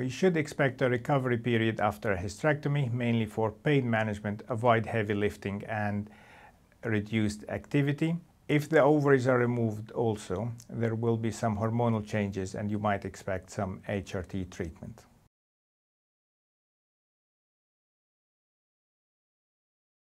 You should expect a recovery period after a hysterectomy, mainly for pain management, avoid heavy lifting and reduced activity. If the ovaries are removed also, there will be some hormonal changes and you might expect some HRT treatment.